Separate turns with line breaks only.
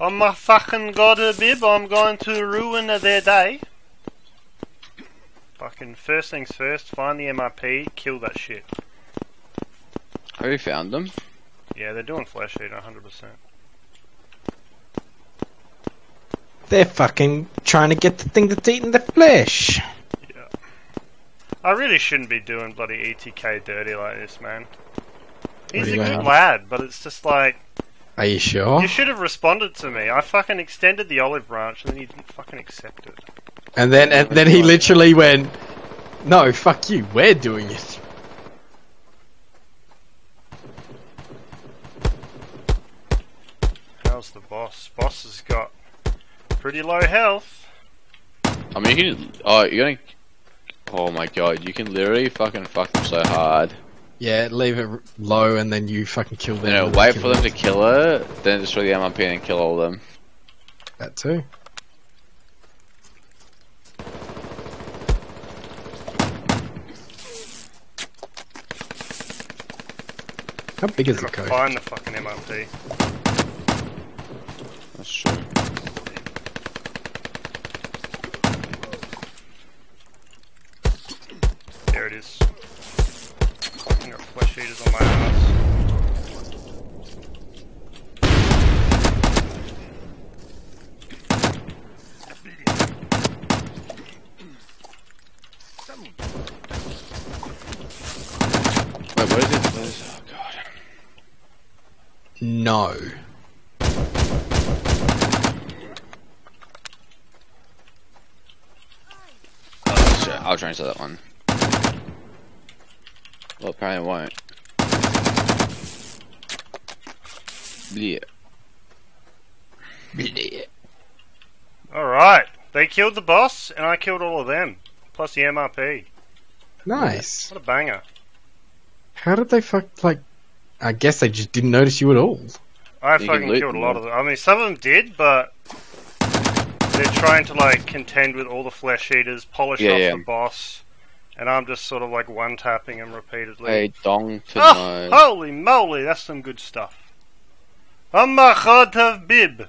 Oh my fucking god, Bib, I'm going to ruin their day. Fucking first things first, find the MRP, kill that shit.
Have you found them?
Yeah, they're doing flesh eater 100%.
They're fucking trying to get the thing that's eating the flesh.
Yeah. I really shouldn't be doing bloody ETK dirty like this, man. He's a good
mean?
lad, but it's just like,
Are you sure?
you should have responded to me. I fucking extended the olive branch and then you didn't fucking accept it.
And then and then he literally went, "No, fuck you. We're doing it."
How's the boss? Boss has got pretty low health.
I mean, you can. Oh, you're gonna. Oh my god, you can literally fucking fuck them so hard.
Yeah, leave it low, and then you fucking kill them.
You know, wait for them to kill her, then destroy the MRP and kill all of them.
That too. How big is the
Gotta
code?
find the fucking MRP.
That's true.
There it is. Got flesh on my ass.
Wait, what is it? What is Oh god.
No.
Oh. I'll try and sell that one. Well, apparently it won't. Yeah. Yeah.
Alright, they killed the boss, and I killed all of them. Plus the MRP.
Nice.
What a banger.
How did they fuck like? I guess they just didn't notice you at all.
I
You
fucking killed a lot of them. I mean, some of them did, but they're trying to like contend with all the flesh eaters, polish
Yeah,
off
yeah.
the boss, and I'm just sort of like one tapping him repeatedly.
Hey, dong to
oh, holy moly, that's some good stuff. I'm a god of bib.